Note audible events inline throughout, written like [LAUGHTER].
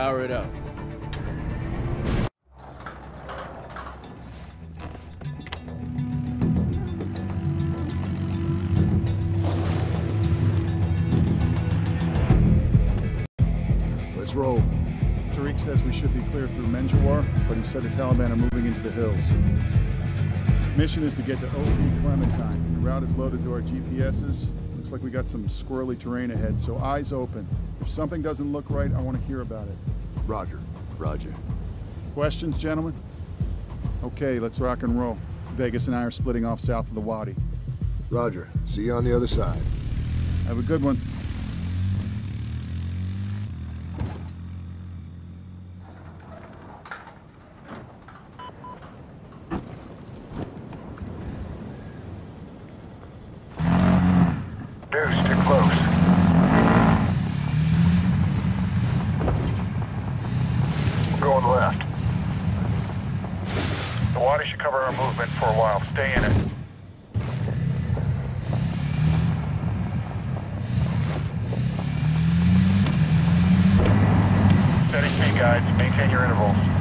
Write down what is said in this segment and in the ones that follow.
power it up. Let's roll. Tariq says we should be clear through Menjawar, but he said the Taliban are moving into the hills. Mission is to get to OP Clementine. The route is loaded to our GPSs. Looks like we got some squirrely terrain ahead, so eyes open. If something doesn't look right, I want to hear about it. Roger. Roger. Questions, gentlemen? Okay, let's rock and roll. Vegas and I are splitting off south of the Wadi. Roger. See you on the other side. Have a good one. Deuce, too close. We're going left. The Wadi should cover our movement for a while. Stay in it. Steady speed, guides. Maintain your intervals.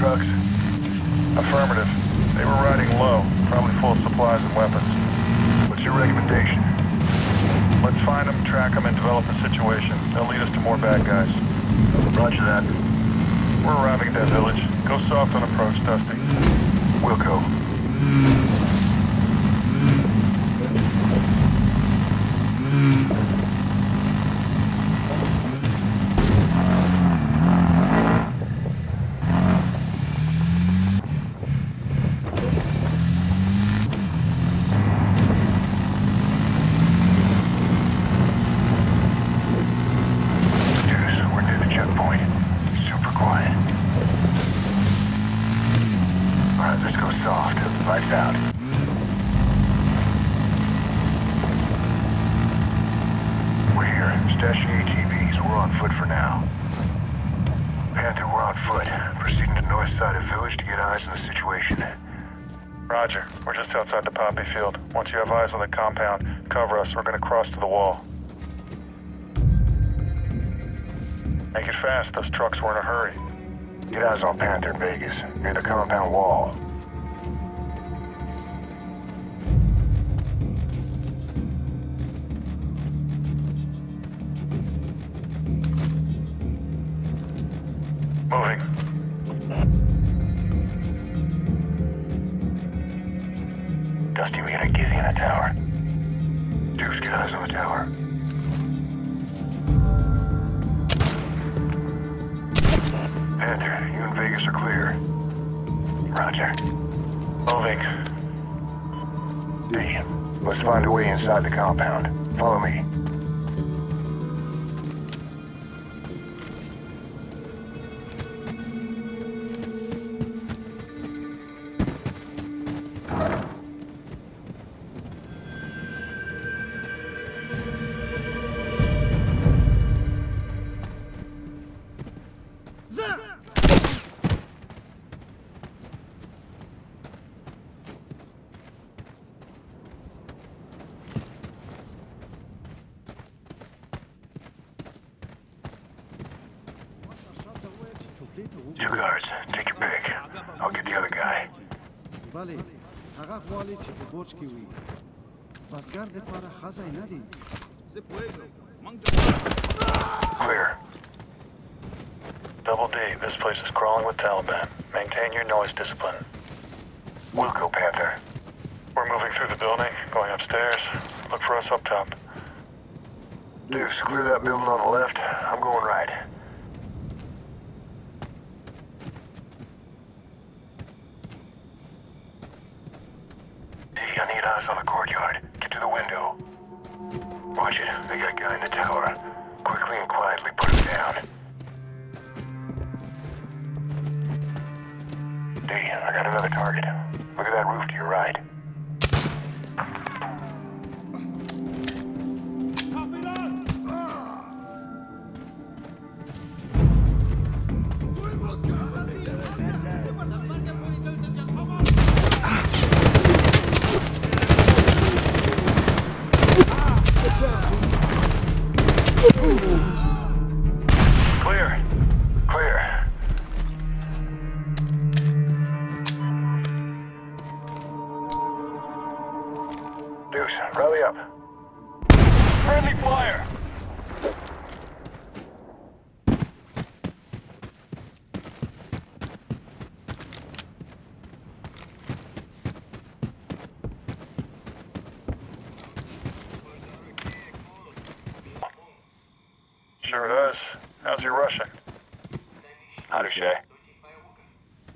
Trucks? Affirmative. They were riding low, probably full of supplies and weapons. What's your recommendation? Let's find them, track them, and develop the situation. They'll lead us to more bad guys. Roger that. We're arriving at that village. Go soft on approach, Dusty. Wilco. Deuce, hmm. hmm. hmm we're near the checkpoint. Super quiet. Alright, let's go soft. Lights out. We're here, stashing ATVs. We're on foot for now. Panther, we're on foot. Proceeding to north side of village to get eyes on the situation. Roger. We're just outside the poppy field. Once you have eyes on the compound, cover us. We're gonna cross to the wall. Make it fast. Those trucks were in a hurry. Get eyes on Panther, Vegas, near the compound wall. Moving. Are clear. Roger. Moving. D, let's find a way inside the compound. Follow me. بله هغه غواړي چې په برج کې وي بزګر دپاره ښه ځای نه دی Clear. Double D, this place is crawling with Taliban. Maintain your noise discipline. Wilco Panther. We're moving through the building, going upstairs. Look for us up top. Deuce, clear that building on the left. I'm going right.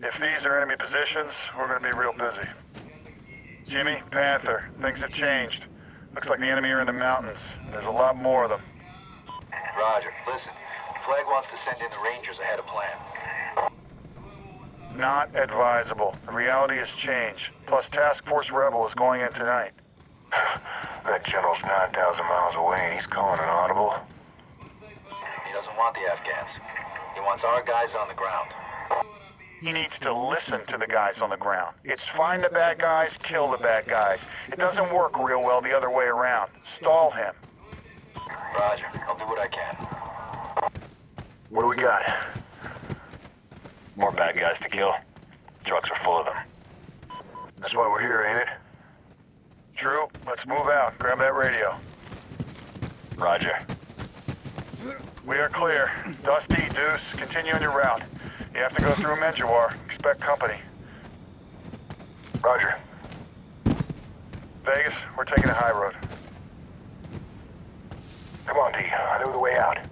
If these are enemy positions, we're gonna be real busy. Jimmy, Panther, things have changed. Looks like the enemy are in the mountains. There's a lot more of them. Roger. Listen, Flagg wants to send in the Rangers ahead of plan. Not advisable. The reality has changed. Plus, Task Force Rebel is going in tonight. [SIGHS] that general's 9,000 miles away and he's calling an audible. He doesn't want the Afghans. He wants our guys on the ground. He needs to listen to the guys on the ground. It's find the bad guys, kill the bad guys. It doesn't work real well the other way around. Stall him. Roger. I'll do what I can. What do we got? More bad guys to kill. Trucks are full of them. That's why we're here, ain't it? True. Let's move out. Grab that radio. Roger. We are clear. Dusty, Deuce, continue on your route. You have to go through Menjawar. Expect company. Roger. Vegas, we're taking a high road. Come on, D. I know the way out.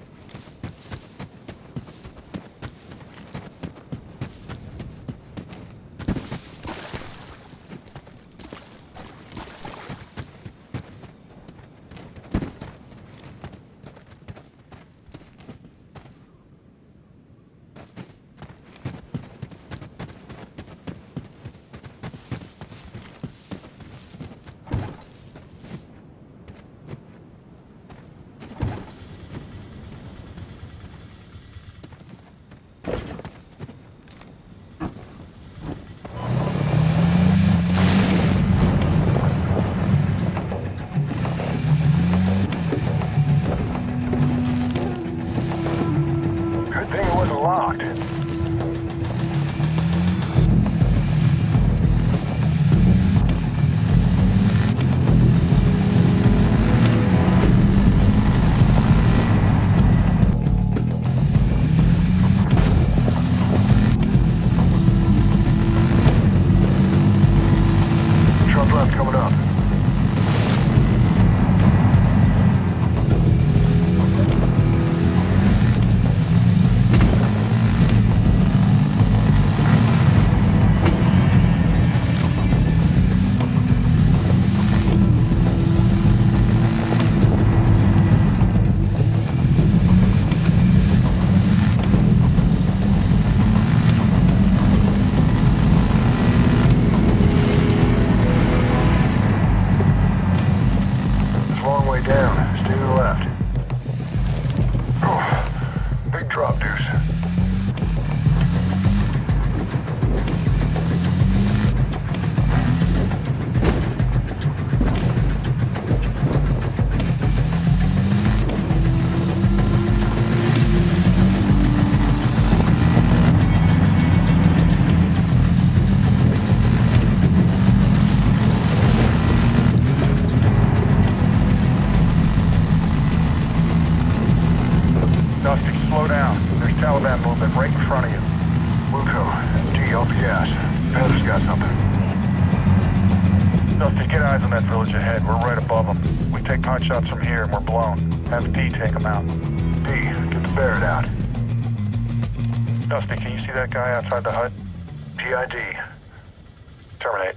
Taliban movement right in front of you. Wilco, G, off gas. Panther's got something. Dusty, get eyes on that village ahead. We're right above them. We take pot shots from here and we're blown. Have D take them out. D, get the Barrett out. Dusty, can you see that guy outside the hut? PID. Terminate.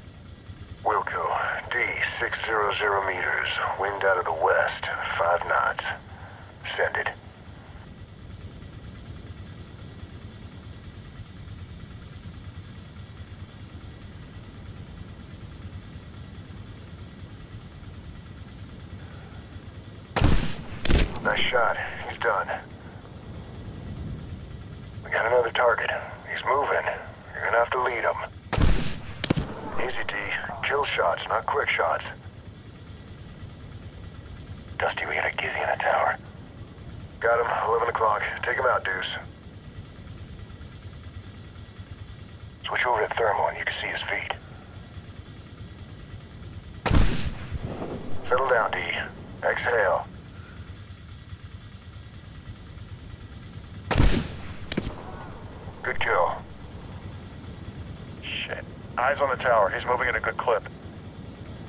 Wilco, D, 600 meters. Wind out of the west. Five knots. Send it. Nice shot. He's done. We got another target. He's moving. You're gonna have to lead him. Easy, D. Kill shots, not quick shots. Dusty, we got a Gizzy in the tower. Got him. 11 o'clock. Take him out, Deuce. Switch over to thermal and you can see his feet. Settle down, D. Exhale. Good kill. Shit. Eyes on the tower. He's moving at a good clip.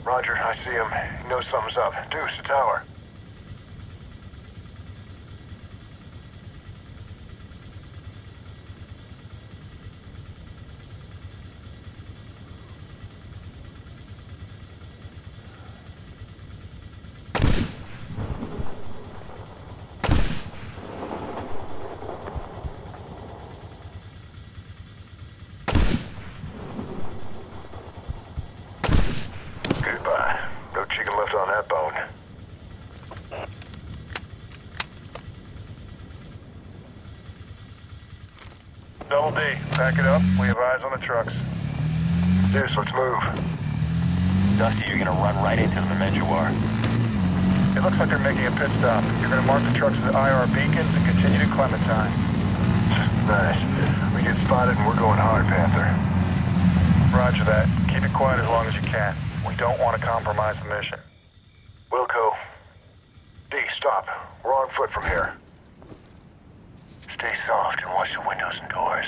Roger, I see him. He knows something's up. Deuce, the tower. Goodbye. No chicken left on that bone. Double D, pack it up. We have eyes on the trucks. Deuce, let's move. Dusty, you're gonna run right into the Memenjuar. It looks like they're making a pit stop. You're gonna mark the trucks with IR beacons and continue to Clementine. [SIGHS] Nice. We get spotted and we're going hard, Panther. Roger that. Keep it quiet as long as you can. We don't want to compromise the mission. Wilco. D, stop. We're on foot from here. Stay soft and watch the windows and doors.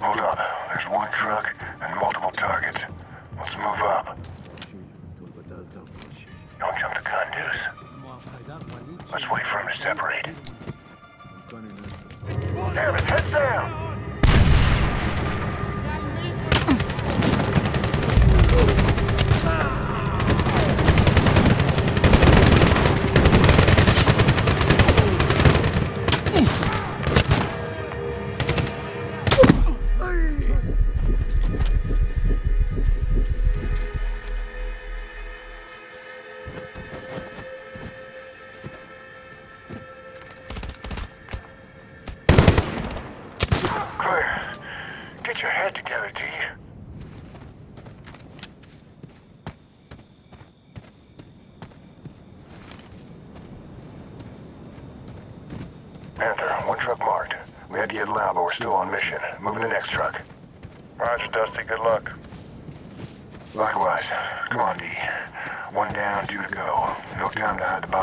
Hold on. There's one truck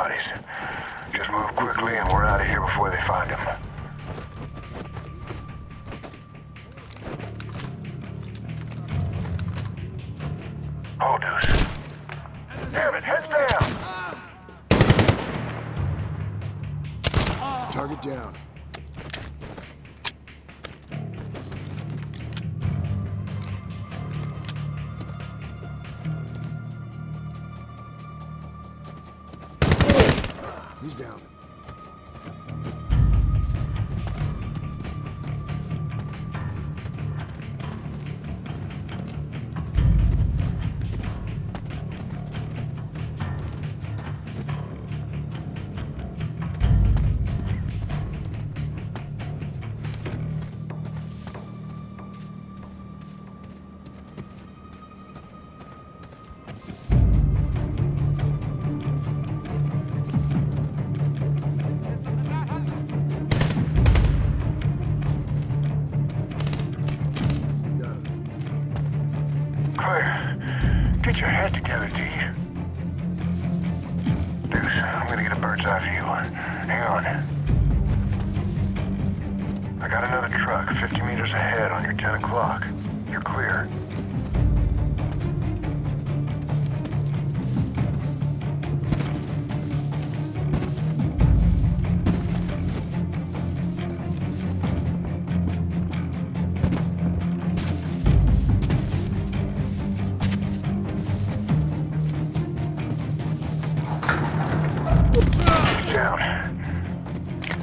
bodies. Just move quickly and we're out of here before they find them. Oh, deuce. Damn it, heads down! Target down.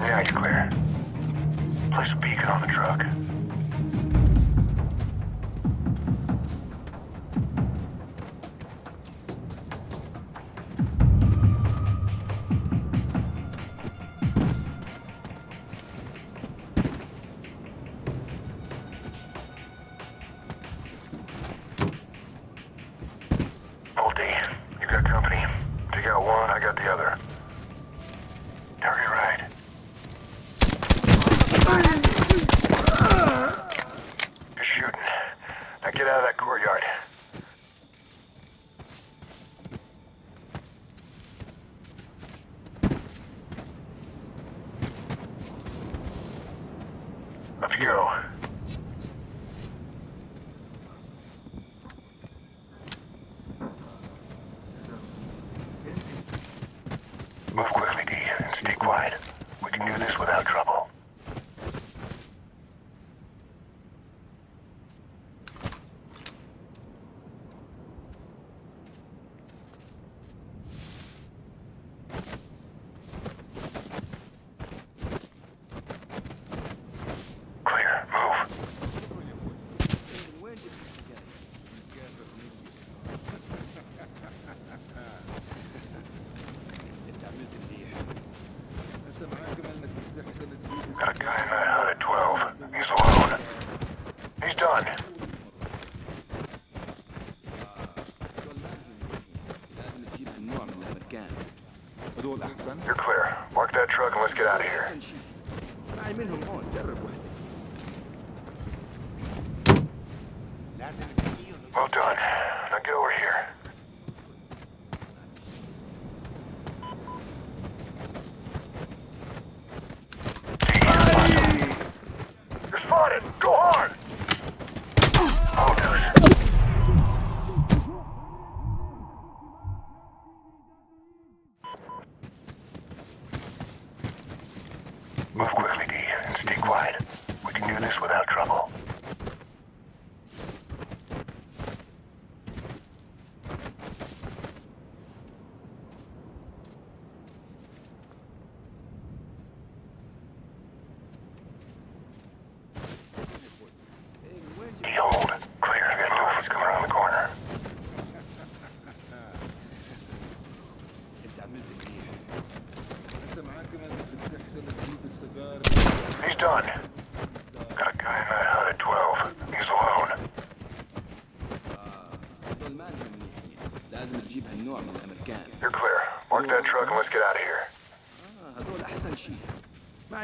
Yeah, you're clear. Place a beacon on the truck. Up you go. You're clear. Mark that truck and let's get out of here.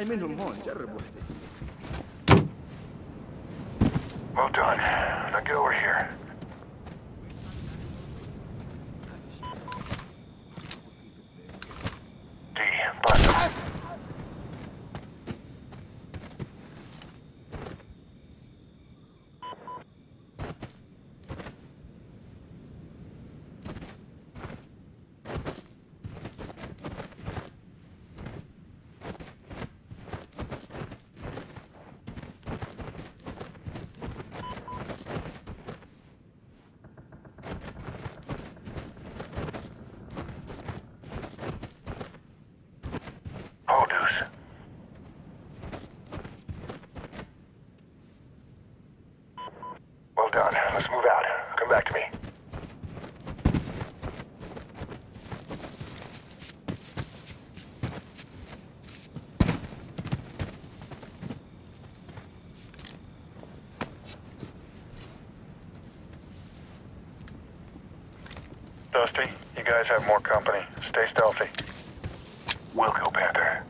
منهم هون جرب وحدة. Dusty, you guys have more company. Stay stealthy. We'll go, Panther.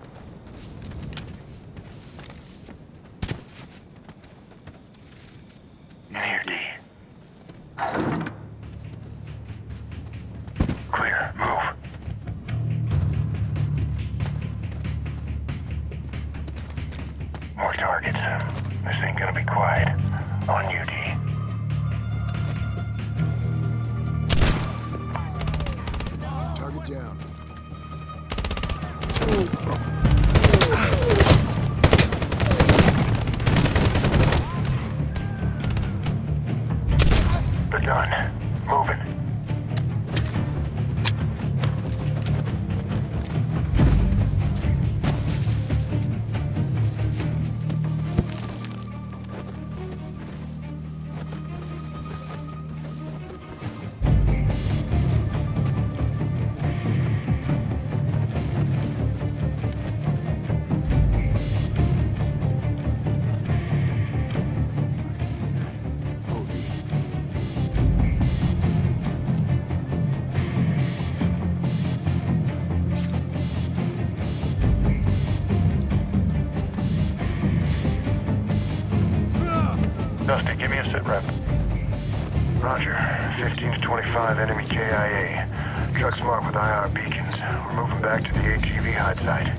15 to 25 enemy KIA. Trucks marked with IR beacons. We're moving back to the ATV hide site.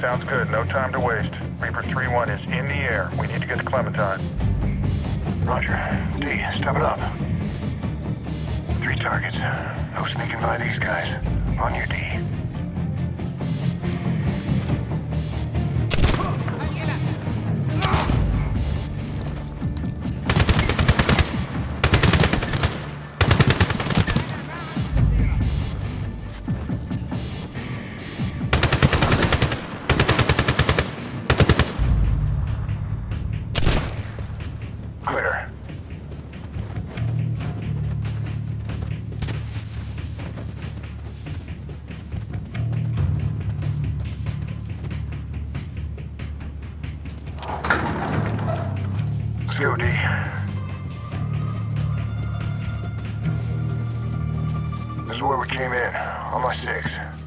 Sounds good. No time to waste. Reaper 3-1 is in the air. We need to get to Clementine. Roger. D, step it up. Three targets. No sneaking by these guys. On your D. came in. On my six.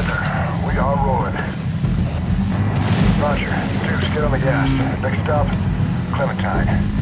Panther, we are rolling. Roger. Deuce, get on the gas. Next stop, Clementine.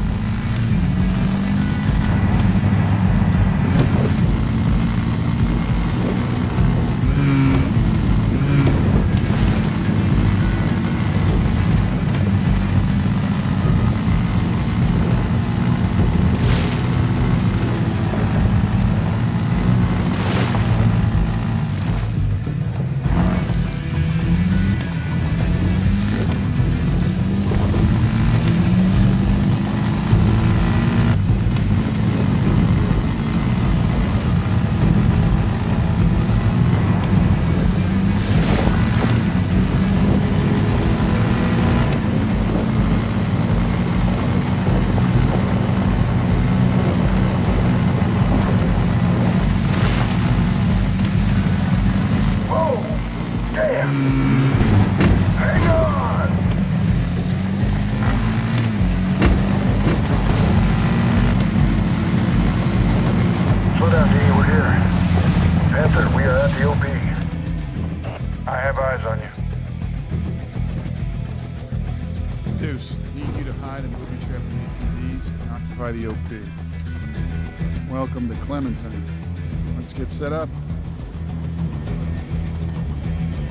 set up.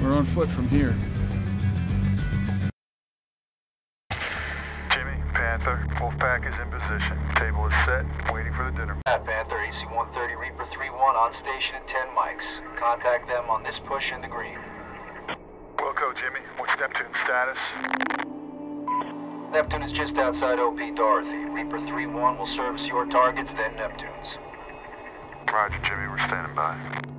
We're on foot from here. Jimmy, Panther, Wolfpack is in position. Table is set, waiting for the dinner. At Panther, AC-130, Reaper 3-1 on station at 10 mics. Contact them on this push in the green. Wilco, Jimmy, what's Neptune status? Neptune is just outside OP Dorothy. Reaper 3-1 will service your targets, then Neptune's. Roger, Jimmy. We're standing by.